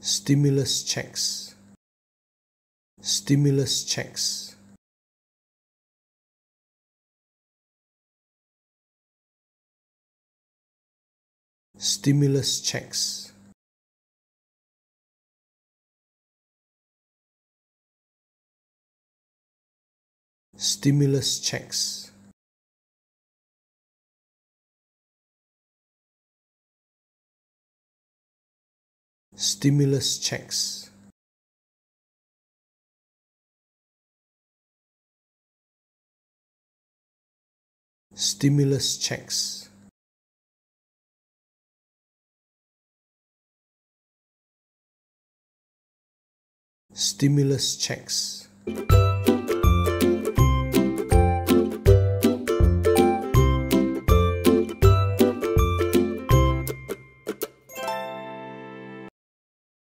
stimulus checks. Stimulus checks. Stimulus checks. Stimulus checks stimulus checks. Stimulus checks. Stimulus checks